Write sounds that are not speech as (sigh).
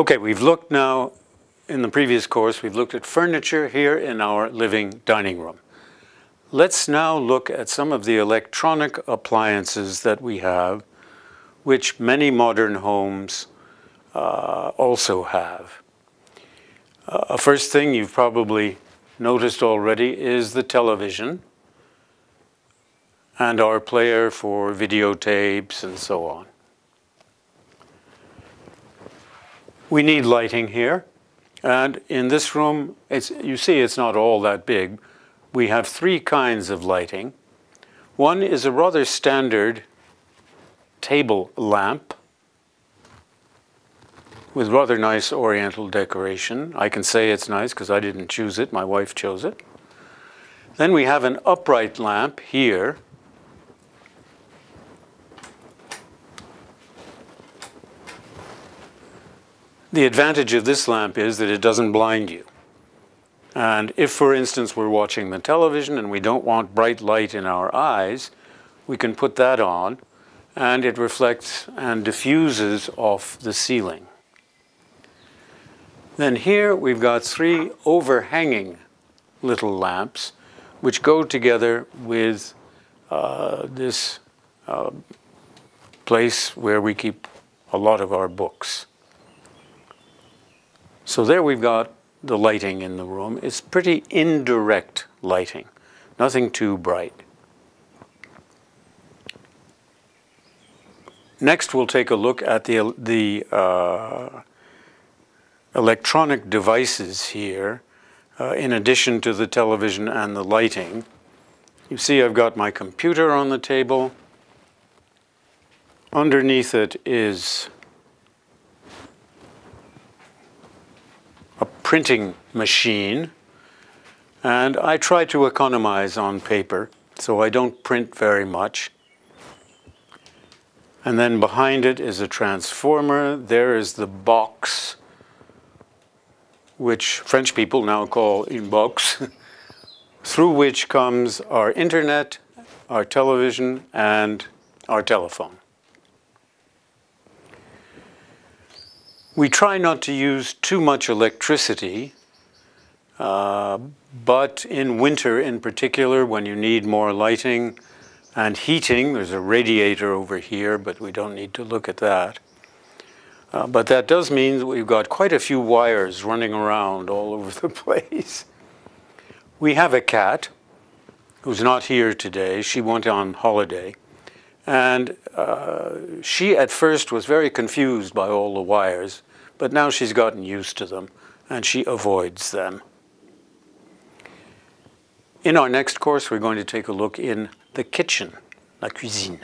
Okay, we've looked now, in the previous course, we've looked at furniture here in our living dining room. Let's now look at some of the electronic appliances that we have, which many modern homes uh, also have. Uh, first thing you've probably noticed already is the television and our player for videotapes and so on. We need lighting here. And in this room, it's, you see it's not all that big. We have three kinds of lighting. One is a rather standard table lamp with rather nice oriental decoration. I can say it's nice because I didn't choose it, my wife chose it. Then we have an upright lamp here. The advantage of this lamp is that it doesn't blind you. And if, for instance, we're watching the television and we don't want bright light in our eyes, we can put that on and it reflects and diffuses off the ceiling. Then here we've got three overhanging little lamps which go together with uh, this uh, place where we keep a lot of our books. So there we've got the lighting in the room. It's pretty indirect lighting, nothing too bright. Next, we'll take a look at the, the uh, electronic devices here, uh, in addition to the television and the lighting. You see I've got my computer on the table. Underneath it is a printing machine. And I try to economize on paper, so I don't print very much. And then behind it is a transformer. There is the box which French people now call une box, (laughs) through which comes our internet, our television, and our telephone. We try not to use too much electricity, uh, but in winter in particular, when you need more lighting and heating, there's a radiator over here, but we don't need to look at that. Uh, but that does mean that we've got quite a few wires running around all (laughs) over the place. We have a cat who's not here today. She went on holiday. And uh, she at first was very confused by all the wires, but now she's gotten used to them and she avoids them. In our next course, we're going to take a look in the kitchen, la cuisine.